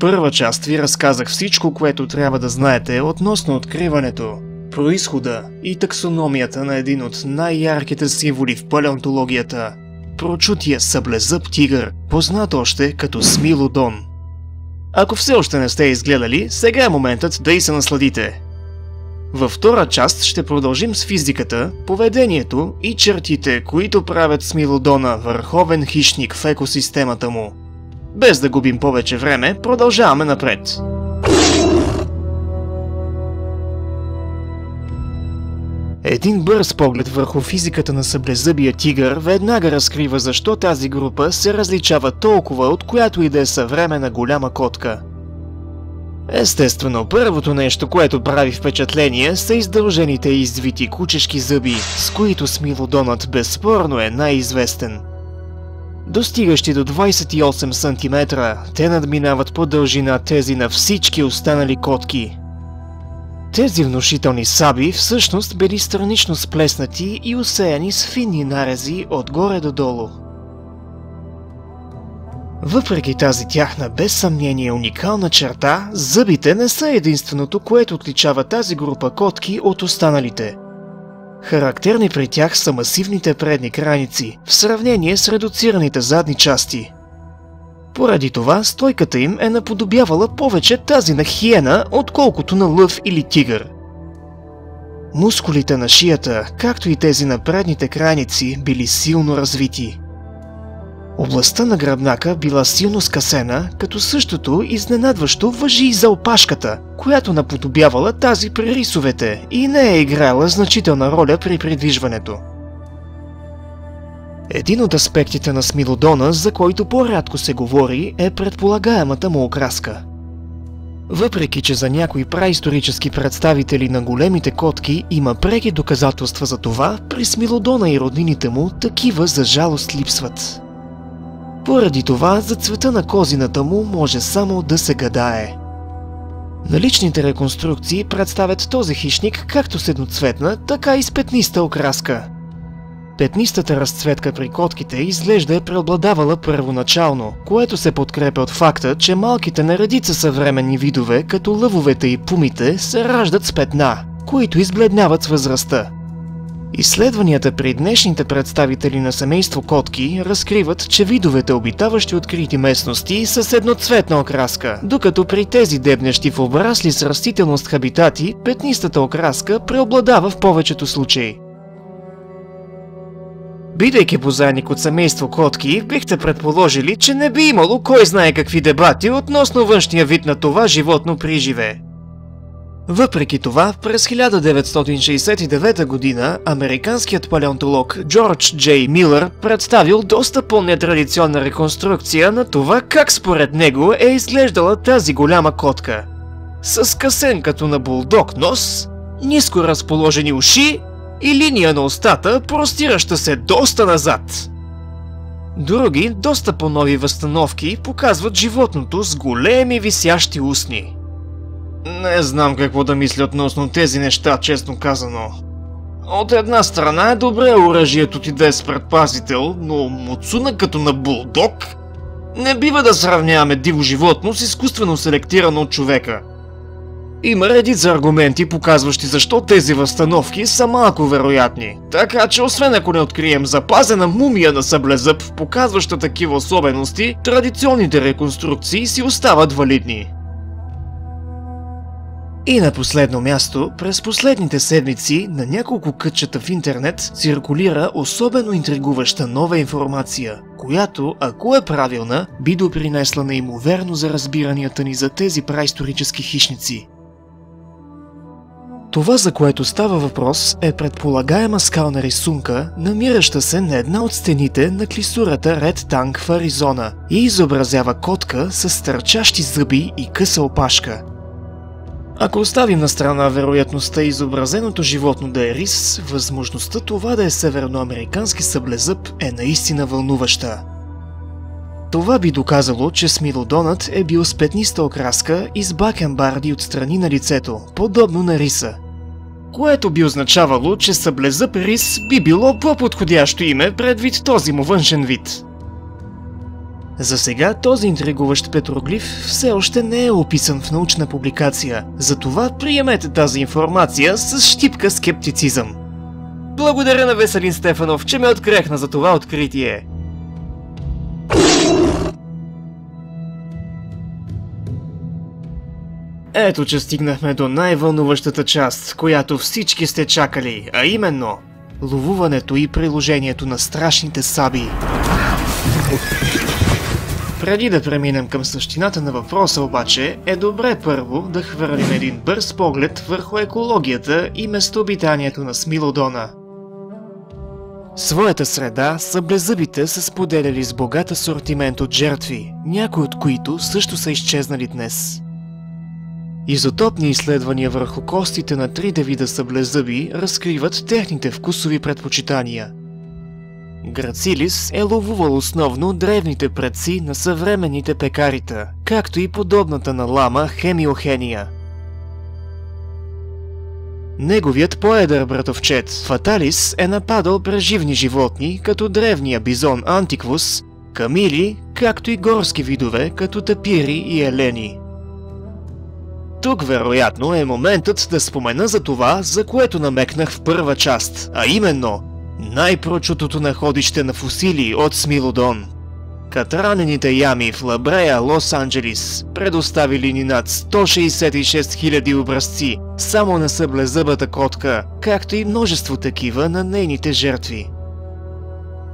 първа част ви разказах всичко, което трябва да знаете относно откриването, происхода и таксономията на един от най-ярките символи в палеонтологията – прочутия съблезъб тигър, познат още като Смилодон. Ако все още не сте изгледали, сега е моментът да и се насладите. Във втора част ще продължим с физиката, поведението и чертите, които правят Смилодона върховен хищник в екосистемата му. Без да губим повече време, продължаваме напред. Един бърз поглед върху физиката на съблезъбия тигър веднага разкрива защо тази група се различава толкова от която и да е съвременна голяма котка. Естествено, първото нещо, което прави впечатление, са издължените извити кучешки зъби, с които смилодонът безспорно е най-известен. Достигащи до 28 см, те надминават по дължина тези на всички останали котки. Тези внушителни саби всъщност били странично сплеснати и усеяни с финни нарези отгоре до долу. Въпреки тази тяхна без съмнение уникална черта, зъбите не са единственото, което отличава тази група котки от останалите. Характерни при тях са масивните предни крайници, в сравнение с редуцираните задни части. Поради това стойката им е наподобявала повече тази на хиена, отколкото на лъв или тигър. Мускулите на шията, както и тези на предните крайници, били силно развити – Областта на гръбнака била силно скъсена, като същото изненадващо въжи и за опашката, която наподобявала тази при рисовете и не е играла значителна роля при придвижването. Един от аспектите на смилодона, за който по-рядко се говори, е предполагаемата му окраска. Въпреки, че за някои праисторически представители на големите котки има преки доказателства за това, при смилодона и роднините му такива за жалост липсват. Поради това за цвета на козината му може само да се гадае. Наличните реконструкции представят този хищник както с едноцветна, така и с петниста окраска. Петнистата разцветка при котките изглежда е преобладавала първоначално, което се подкрепя от факта, че малките на редица съвременни видове, като лъвовете и пумите, се раждат с петна, които избледняват с възрастта. Изследванията при днешните представители на семейство котки разкриват, че видовете обитаващи открити местности са с едноцветна окраска, докато при тези дебнещи в обрасли с растителност хабитати, петнистата окраска преобладава в повечето случаи. Бидейки позайник от семейство котки, бихте предположили, че не би имало кой знае какви дебати относно външния вид на това животно при живе. Въпреки това, през 1969 година американският палеонтолог Джордж Джей Милър представил доста по-нетрадиционна реконструкция на това как според него е изглеждала тази голяма котка. С късен като на булдог нос, ниско разположени уши и линия на устата, простираща се доста назад. Други, доста по-нови възстановки показват животното с големи висящи устни. Не знам какво да мисля относно тези неща, честно казано. От една страна е добре оръжието ти да е с предпазител, но Муцуна като на булдог? Не бива да сравняваме диво животно с изкуствено селектирано от човека. Има редица аргументи, показващи защо тези възстановки са малко вероятни. Така че освен ако не открием запазена мумия на съблезъб, показваща такива особености, традиционните реконструкции си остават валидни. И на последно място, през последните седмици на няколко кътчета в интернет циркулира особено интригуваща нова информация, която, ако е правилна, би допринесла неимоверно за разбиранията ни за тези праисторически хищници. Това, за което става въпрос, е предполагаема скална рисунка, намираща се на една от стените на клисурата Ред Танк в Аризона и изобразява котка с стърчащи зъби и къса опашка, ако оставим на страна вероятността изобразеното животно да е рис, възможността това да е северноамерикански съблезъб е наистина вълнуваща. Това би доказало, че смилодонът е бил с петниста окраска и с бакенбарди от страни на лицето, подобно на риса. Което би означавало, че съблезъб рис би било по-подходящо име предвид този му външен вид. За сега този интригуващ петроглиф все още не е описан в научна публикация, затова приемете тази информация с щипка скептицизъм. Благодаря на Веселин Стефанов, че ме открехна за това откритие. Ето, че стигнахме до най-вълнуващата част, която всички сте чакали, а именно ловуването и приложението на страшните саби. Преди да преминем към същината на въпроса обаче, е добре първо да хвърлим един бърз поглед върху екологията и местообитанието на Смилодона. Своята среда съблезъбите са споделяли с богат асортимент от жертви, някои от които също са изчезнали днес. Изотопни изследвания върху костите на трите вида съблезъби разкриват техните вкусови предпочитания. Грацилис е ловувал основно древните предци на съвременните пекарита, както и подобната на лама хемиохения. Неговият поедър братовчет Фаталис е нападал преживни животни, като древния бизон Антиквус, камили, както и горски видове, като тапири и елени. Тук вероятно е моментът да спомена за това, за което намекнах в първа част, а именно най-прочутото находище на фусили от Смилодон. Катранените ями в Лабрея, Лос-Анджелис, предоставили ни над 166 000 образци само на съблезъбата котка, както и множество такива на нейните жертви.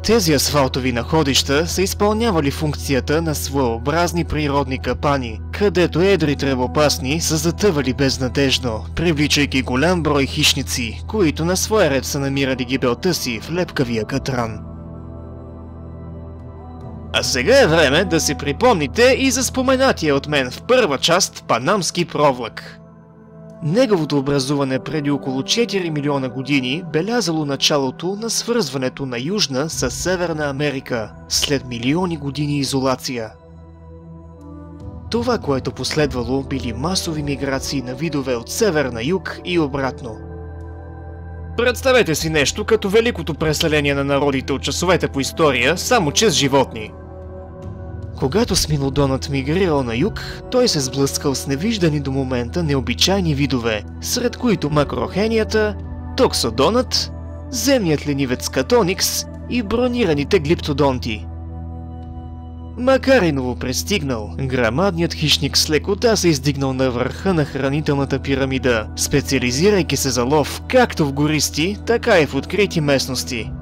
Тези асфалтови находища са изпълнявали функцията на своеобразни природни капани, където едри тревопасни са затъвали безнадежно, привличайки голям брой хищници, които на своя ред са намирали гибелта си в лепкавия катран. А сега е време да си припомните и за споменатия от мен в първа част Панамски провлак. Неговото образуване преди около 4 милиона години белязало началото на свързването на Южна с Северна Америка след милиони години изолация. Това, което последвало, били масови миграции на видове от север на юг и обратно. Представете си нещо като великото преселение на народите от часовете по история, само че с животни – когато смилодонът мигрирал на юг, той се сблъскал с невиждани до момента необичайни видове, сред които макрохенията, токсодонът, земният ленивец катоникс и бронираните глиптодонти. Макар и ново пристигнал, грамадният хищник с лекота се издигнал на върха на хранителната пирамида, специализирайки се за лов както в гористи, така и в открити местности –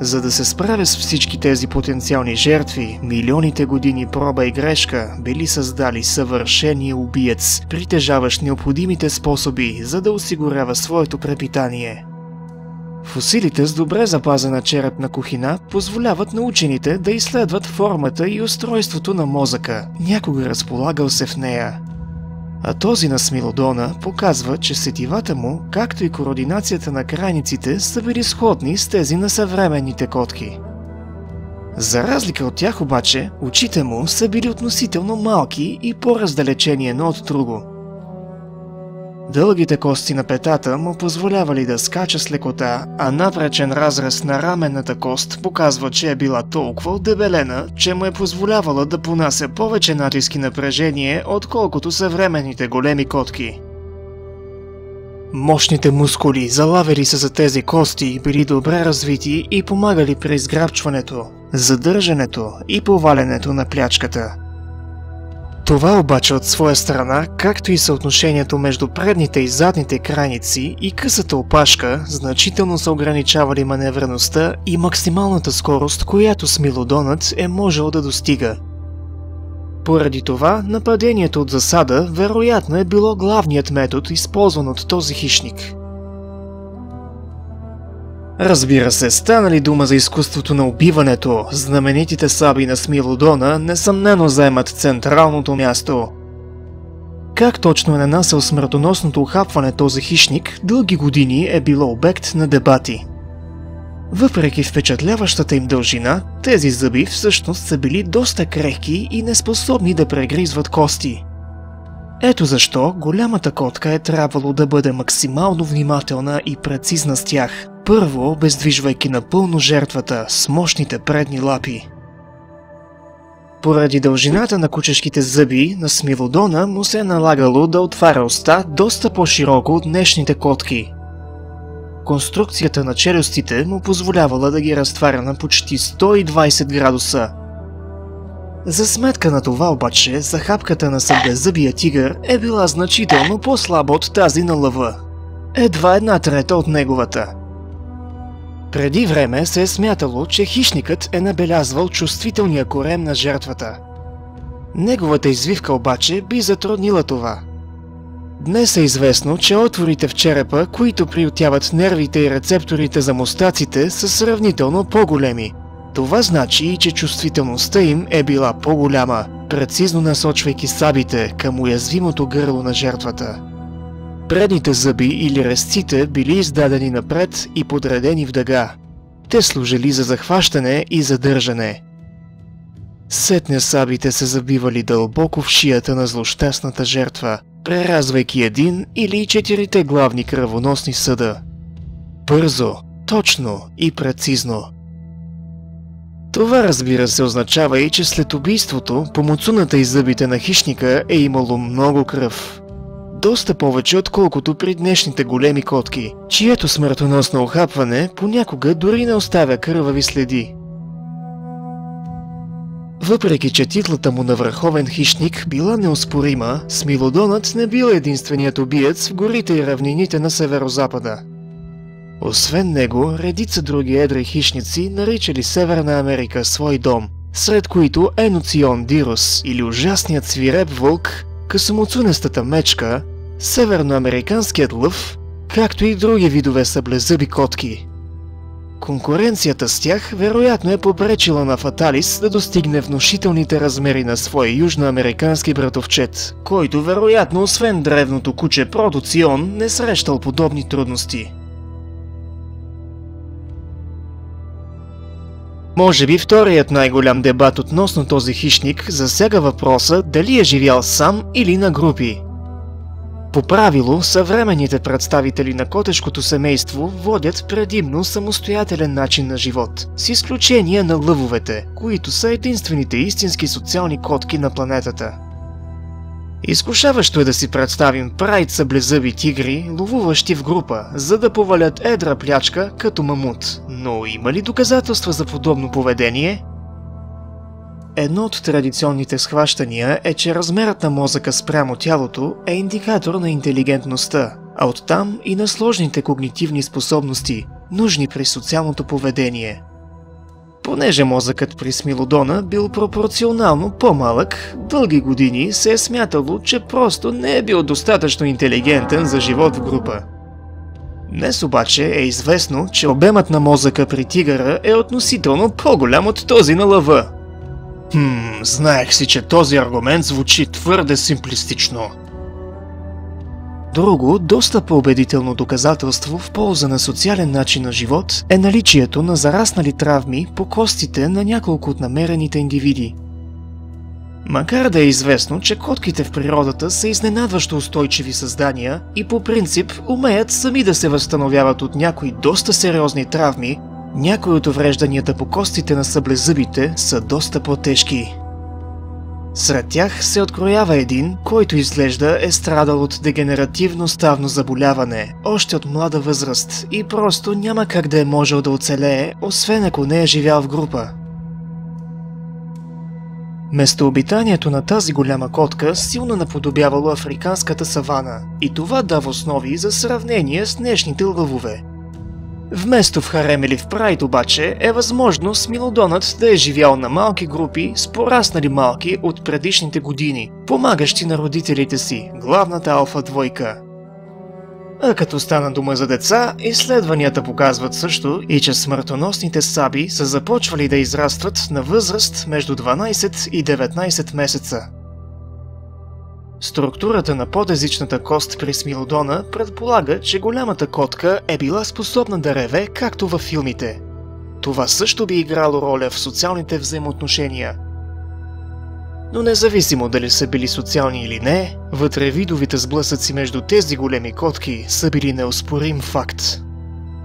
за да се справя с всички тези потенциални жертви, милионите години проба и грешка били създали съвършения убиец, притежаващ необходимите способи, за да осигурява своето препитание. Фусилите с добре запазена черепна кухина позволяват на учените да изследват формата и устройството на мозъка, някога разполагал се в нея – а този на Смилодона показва, че сетивата му, както и координацията на крайниците са били сходни с тези на съвременните котки. За разлика от тях обаче, очите му са били относително малки и по-раздалечени едно от друго – Дългите кости на петата му позволявали да скача с лекота, а напречен разрез на раменната кост показва, че е била толкова дебелена, че му е позволявала да понася повече натиски напрежение, отколкото съвременните големи котки. Мощните мускули, залавели се за тези кости, били добре развити и помагали при изграбчването, задържането и повалянето на плячката – това обаче от своя страна, както и съотношението между предните и задните крайници и късата опашка, значително са ограничавали маневреността и максималната скорост, която смилодонът е можел да достига. Поради това, нападението от засада вероятно е било главният метод, използван от този хищник – Разбира се, стана ли дума за изкуството на убиването, знаменитите саби на Смилодона несъмнено заемат централното място. Как точно е нанасял смъртоносното ухапване този хищник, дълги години е било обект на дебати. Въпреки впечатляващата им дължина, тези зъби всъщност са били доста крехки и неспособни да прегризват кости. Ето защо голямата котка е трябвало да бъде максимално внимателна и прецизна с тях – първо обездвижвайки напълно жертвата с мощните предни лапи. Поради дължината на кучешките зъби на Смилодона му се е налагало да отваря уста доста по-широко от днешните котки. Конструкцията на челюстите му позволявала да ги разтваря на почти 120 градуса. За сметка на това обаче, захапката на съблезъбия тигър е била значително по-слаба от тази на лъва. Едва една трета от неговата – преди време се е смятало, че хищникът е набелязвал чувствителния корем на жертвата. Неговата извивка обаче би затруднила това. Днес е известно, че отворите в черепа, които приютяват нервите и рецепторите за мустаците, са сравнително по-големи. Това значи, че чувствителността им е била по-голяма, прецизно насочвайки сабите към уязвимото гърло на жертвата. Предните зъби или резците били издадени напред и подредени в дъга. Те служили за захващане и задържане. Сетне сабите се забивали дълбоко в шията на злощастната жертва, преразвайки един или четирите главни кръвоносни съда. Бързо, точно и прецизно. Това разбира се означава и, че след убийството по муцуната и зъбите на хищника е имало много кръв доста повече отколкото при днешните големи котки, чието смъртоносно охапване понякога дори не оставя кървави следи. Въпреки, че титлата му на върховен хищник била неоспорима, Смилодонът не бил единственият убиец в горите и равнините на северо-запада. Освен него, редица други едри хищници наричали Северна Америка свой дом, сред които Еноцион Дирус или ужасният свиреп вълк, късомоцунестата мечка, северноамериканският лъв, както и други видове съблезъби котки. Конкуренцията с тях вероятно е попречила на Фаталис да достигне внушителните размери на своя южноамерикански братовчет, който вероятно освен древното куче Продуцион не срещал подобни трудности. Може би вторият най-голям дебат относно този хищник засяга въпроса дали е живял сам или на групи. По правило, съвременните представители на котешкото семейство водят предимно самостоятелен начин на живот, с изключение на лъвовете, които са единствените истински социални котки на планетата. Изкушаващо е да си представим прайд съблезъби тигри, ловуващи в група, за да повалят едра плячка като мамут. Но има ли доказателства за подобно поведение? Едно от традиционните схващания е, че размерът на мозъка спрямо тялото е индикатор на интелигентността, а оттам и на сложните когнитивни способности, нужни при социалното поведение. Понеже мозъкът при Смилодона бил пропорционално по-малък, дълги години се е смятало, че просто не е бил достатъчно интелигентен за живот в група. Днес обаче е известно, че обемът на мозъка при тигъра е относително по-голям от този на лъва – Хм, знаех си, че този аргумент звучи твърде симплистично. Друго, доста по-убедително доказателство в полза на социален начин на живот е наличието на зараснали травми по костите на няколко от намерените индивиди. Макар да е известно, че котките в природата са изненадващо устойчиви създания и по принцип умеят сами да се възстановяват от някои доста сериозни травми, някои от уврежданията по костите на съблезъбите са доста по-тежки. Сред тях се откроява един, който изглежда е страдал от дегенеративно ставно заболяване, още от млада възраст и просто няма как да е можел да оцелее, освен ако не е живял в група. Местообитанието на тази голяма котка силно наподобявало африканската савана и това дава основи за сравнение с днешните лъвове – Вместо в харем или в прайд обаче е възможно смилодонът да е живял на малки групи с пораснали малки от предишните години, помагащи на родителите си, главната алфа двойка. А като стана дума за деца, изследванията показват също и че смъртоносните саби са започвали да израстват на възраст между 12 и 19 месеца. Структурата на подезичната кост при Смилодона предполага, че голямата котка е била способна да реве както във филмите. Това също би играло роля в социалните взаимоотношения. Но независимо дали са били социални или не, вътре видовите сблъсъци между тези големи котки са били неоспорим факт.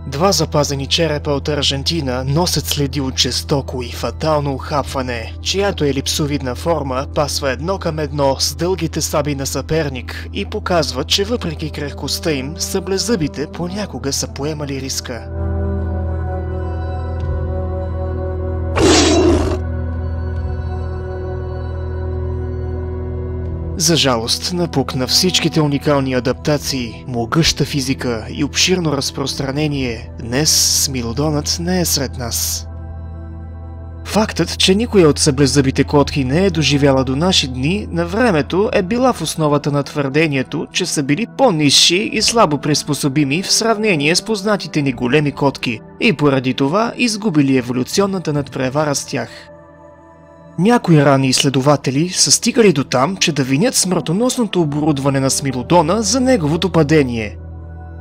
Два запазени черепа от Аржентина носят следи от жестоко и фатално ухапване, чиято елипсовидна форма пасва едно към едно с дългите саби на съперник и показва, че въпреки крехкостта им, съблезъбите понякога са поемали риска. За жалост, напук на всичките уникални адаптации, могъща физика и обширно разпространение, днес смилодонът не е сред нас. Фактът, че никоя от съблезъбите котки не е доживяла до наши дни, на времето е била в основата на твърдението, че са били по-низши и слабо приспособими в сравнение с познатите ни големи котки и поради това изгубили еволюционната надпревара с тях. Някои ранни изследователи са стигали до там, че да винят смъртоносното оборудване на Смилодона за неговото падение.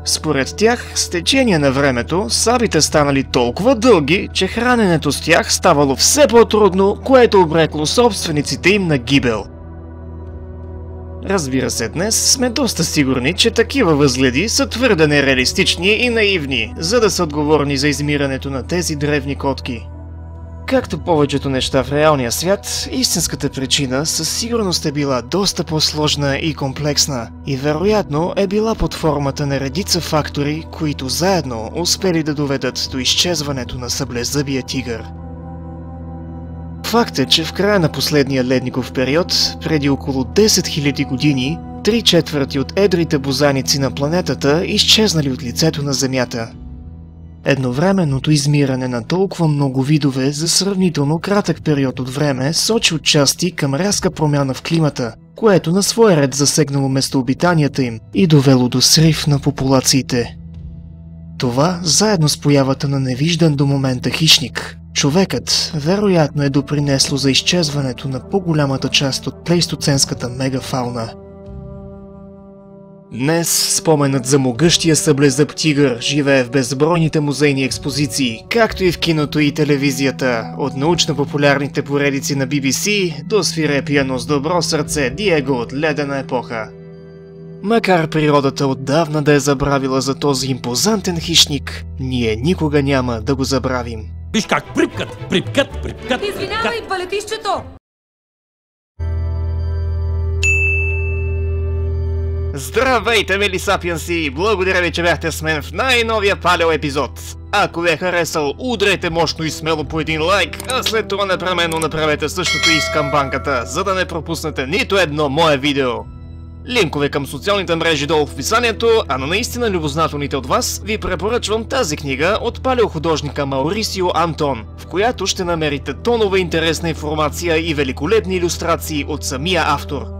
Според тях, с течение на времето, сабите станали толкова дълги, че храненето с тях ставало все по-трудно, което обрекло собствениците им на гибел. Разбира се, днес сме доста сигурни, че такива възгледи са твърде нереалистични и наивни, за да са отговорни за измирането на тези древни котки. Както повечето неща в реалния свят, истинската причина със сигурност е била доста по-сложна и комплексна и вероятно е била под формата на редица фактори, които заедно успели да доведат до изчезването на съблезъбия тигър. Факт е, че в края на последния ледников период, преди около 10 000 години, три четвърти от едрите бозаници на планетата изчезнали от лицето на Земята – Едновременното измиране на толкова много видове за сравнително кратък период от време сочи отчасти към рязка промяна в климата, което на своя ред засегнало местообитанията им и довело до срив на популациите. Това, заедно с появата на невиждан до момента хищник, човекът вероятно е допринесло за изчезването на по-голямата част от плейстоценската мегафауна – Днес споменът за могъщия съблезъб тигър живее в безбройните музейни експозиции, както и в киното и телевизията, от научно-популярните поредици на BBC до свирепия, но с добро сърце Диего от ледена епоха. Макар природата отдавна да е забравила за този импозантен хищник, ние никога няма да го забравим. Виж как припкат, припкат, припкат. Извинявай, балетището! Здравейте, мили сапиенси! Благодаря ви, че бяхте с мен в най-новия палео епизод. Ако ви е харесал, удрете мощно и смело по един лайк, а след това непременно направете същото и с камбанката, за да не пропуснете нито едно мое видео. Линкове към социалните мрежи долу в описанието, а на наистина любознателните от вас ви препоръчвам тази книга от палеохудожника Маурисио Антон, в която ще намерите тонова интересна информация и великолепни иллюстрации от самия автор.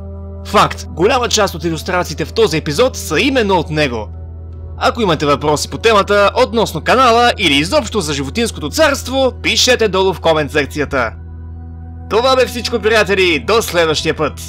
Факт! Голяма част от иллюстрациите в този епизод са именно от него. Ако имате въпроси по темата, относно канала или изобщо за животинското царство, пишете долу в комент секцията. Това бе всичко, приятели! До следващия път!